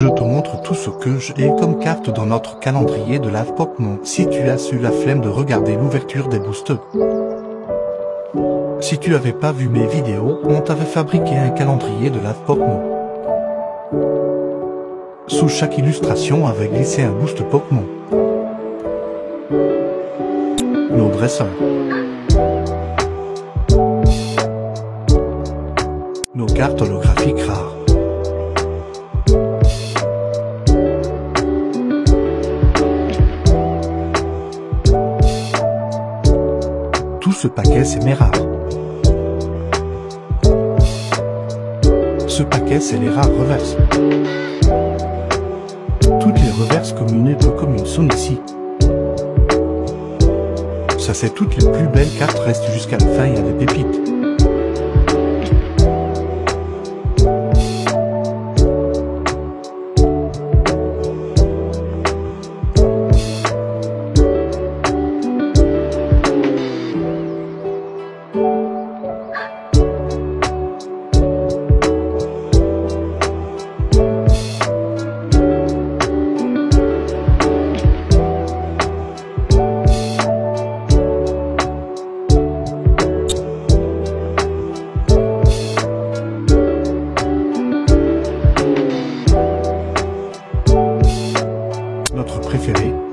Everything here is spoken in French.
Je te montre tout ce que j'ai comme carte dans notre calendrier de Lave Pokémon si tu as su la flemme de regarder l'ouverture des boosters. Si tu avais pas vu mes vidéos, on t'avait fabriqué un calendrier de Lave Pokémon. Sous chaque illustration avait glissé un boost Pokémon. Nos dresseurs. Nos cartes holographiques rares. Ce paquet c'est mes rares. Ce paquet c'est les rares reverses. Toutes les reverses communes et peu communes sont ici. Ça c'est toutes les plus belles cartes restent jusqu'à la fin, il y a des pépites. notre préféré.